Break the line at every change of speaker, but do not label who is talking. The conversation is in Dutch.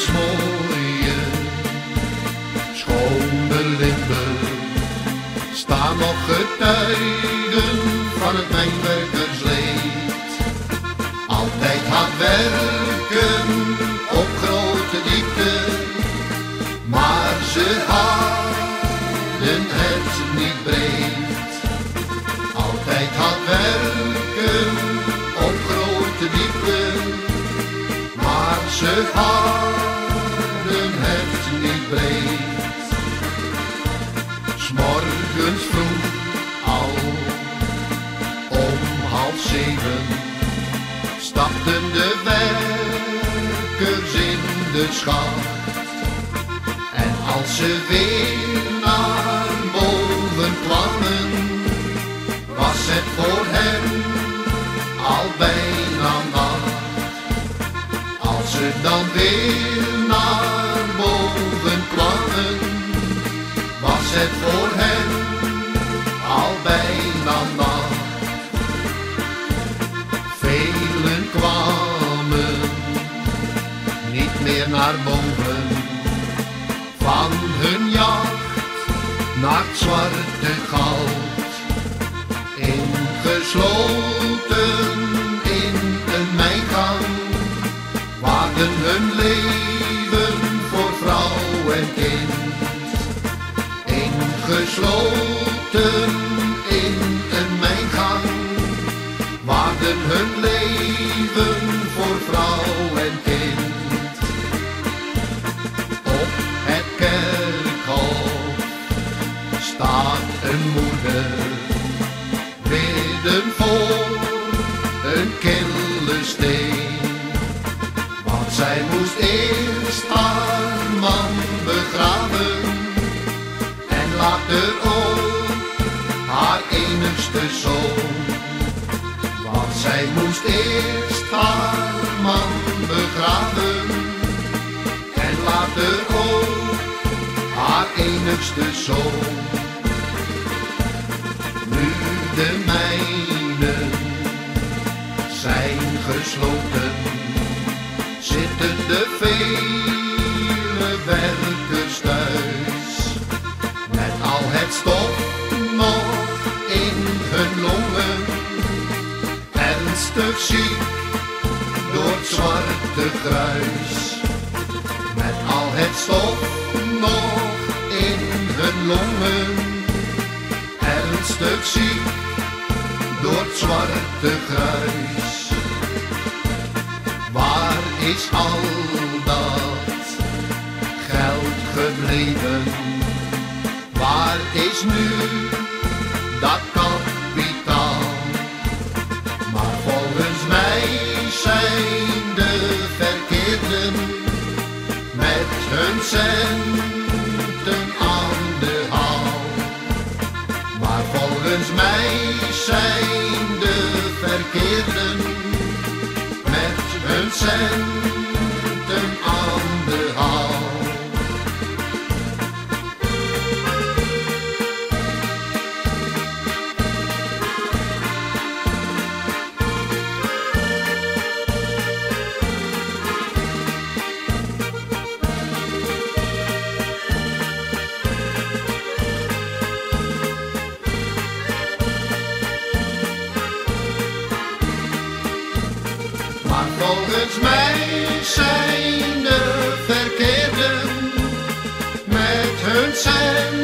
ons schone staan nog getuigen van het mijnwerkersleed. Altijd hard werken op grote diepte, maar ze hadden het niet breed. Altijd hard werken op grote diepte, maar ze hadden Vroeg al om half zeven stapten de werkers in de schacht. En als ze weer naar boven kwamen, was het voor hen al bijna nacht. Als ze dan weer naar boven kwamen, was het voor hen bijna nacht. Velen kwamen niet meer naar boven van hun jacht naar het zwarte goud. Ingesloten in een mijngang waagden hun leven een moeder midden voor een kille steen. Want zij moest eerst haar man begraven en later ook haar enigste zoon. Want zij moest eerst haar man begraven en later ook haar enigste zoon. De mijnen zijn gesloten, zitten de vele werkers thuis. Met al het stof nog in hun longen, ernstig ziek door het zwarte gruis. Met al het stof ernstig ziek door het zwarte gruis. Waar is al dat geld gebleven? Waar is nu dat kapitaal? Maar volgens mij zijn de verkeerden met hun centen zijn de verkeerden met hun centen Volgens mij zijn de verkeerden met hun zijn.